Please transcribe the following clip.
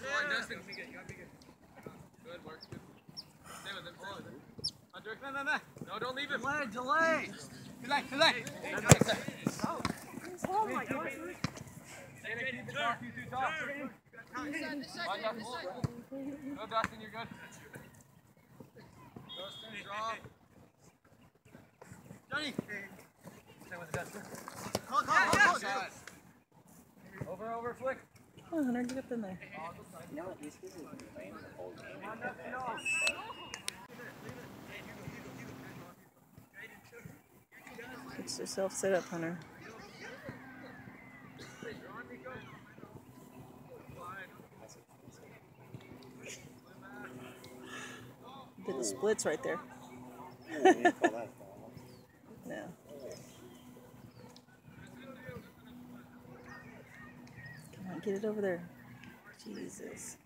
Dustin. Good work. Good. Stay with him. Stay with him. No, don't leave him. Delay, delay. Delay, delay. Oh my gosh. Stay there. Keep the talk. You two talk. On, Dustin. You're good. Dustin, drop. Johnny. Stay with Dustin. Call, call, call, call. Over, over, flick. Come on, Hunter, get up in there. Get yourself set up, Hunter. Did the splits right there. Yeah. Come on, get it over there. Jesus.